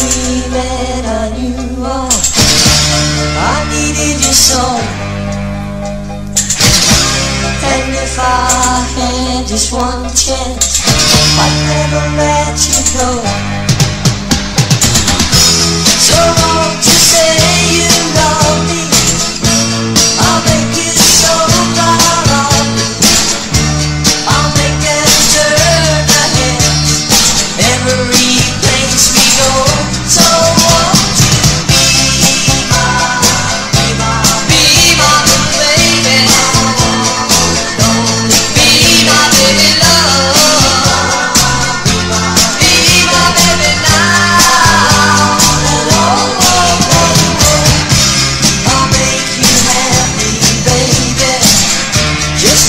We met, I knew all I needed you so. And if I had just one chance I'd never let. Just